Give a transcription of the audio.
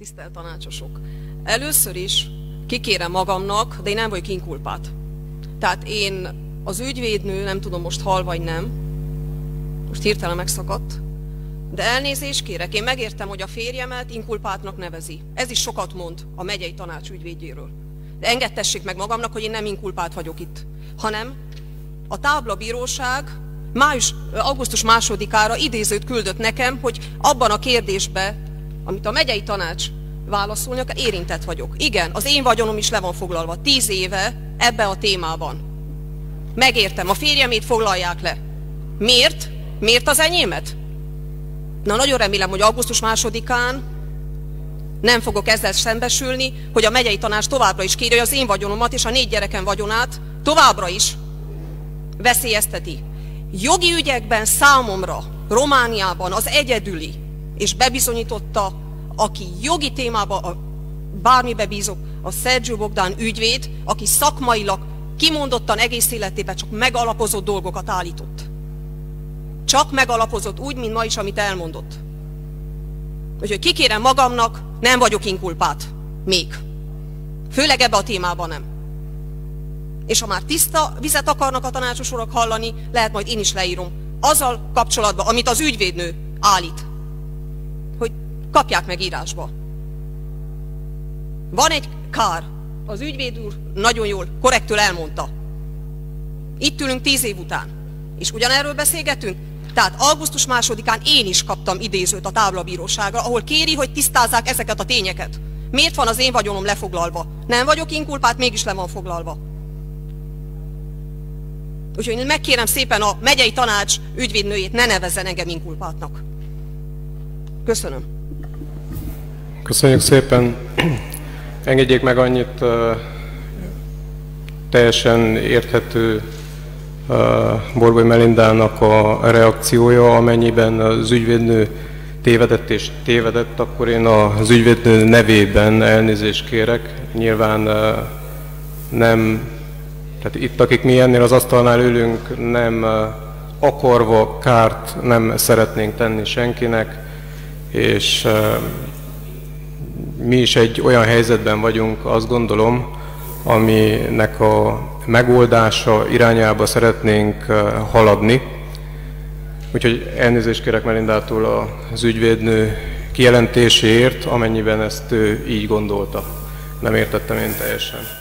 Tisztelt tanácsosok! Először is kikérem magamnak, de én nem vagyok inkulpát. Tehát én az ügyvédnő, nem tudom most hal vagy nem, most hirtelen megszakadt, de elnézést kérek, én megértem, hogy a férjemet inkulpátnak nevezi. Ez is sokat mond a megyei tanács ügyvédjéről. De engedtessék meg magamnak, hogy én nem inkulpát vagyok itt, hanem a táblabíróság május, augusztus másodikára idézőt küldött nekem, hogy abban a kérdésben, amit a megyei tanács válaszolni, akkor érintett vagyok. Igen, az én vagyonom is le van foglalva. Tíz éve ebben a témában. Megértem, a férjemét foglalják le. Miért? Miért az enyémet? Na, nagyon remélem, hogy augusztus másodikán nem fogok ezzel szembesülni, hogy a megyei tanács továbbra is hogy az én vagyonomat és a négy gyerekem vagyonát továbbra is veszélyezteti. Jogi ügyekben számomra Romániában az egyedüli, és bebizonyította, aki jogi témába, a, bármibe bízok, a Sergio Bogdán ügyvéd, aki szakmailag kimondottan egész életében csak megalapozott dolgokat állított. Csak megalapozott úgy, mint ma is, amit elmondott. Úgyhogy kikérem magamnak, nem vagyok inkulpát. Még. Főleg ebbe a témában nem. És ha már tiszta vizet akarnak a tanácsos urak hallani, lehet majd én is leírom. Azzal kapcsolatban, amit az ügyvédnő állít. Kapják meg írásba. Van egy kár. Az ügyvéd úr nagyon jól, korrektül elmondta. Itt ülünk tíz év után. És ugyanerről beszélgetünk? Tehát augusztus másodikán én is kaptam idézőt a táblabíróságra, ahol kéri, hogy tisztázzák ezeket a tényeket. Miért van az én vagyonom lefoglalva? Nem vagyok inkulpát, mégis le van foglalva. Úgyhogy megkérem szépen a megyei tanács ügyvédnőjét, ne nevezzen engem inkulpátnak. Köszönöm. Köszönjük szépen. Engedjék meg annyit, teljesen érthető uh, Borbói Melindának a reakciója, amennyiben az ügyvédnő tévedett és tévedett, akkor én az ügyvédnő nevében elnézést kérek. Nyilván nem tehát itt, akik mi ennél az asztalnál ülünk, nem akarva kárt nem szeretnénk tenni senkinek, és mi is egy olyan helyzetben vagyunk, azt gondolom, aminek a megoldása irányába szeretnénk haladni. Úgyhogy elnézést kérek Melindától az ügyvédnő kijelentéséért, amennyiben ezt ő így gondolta. Nem értettem én teljesen.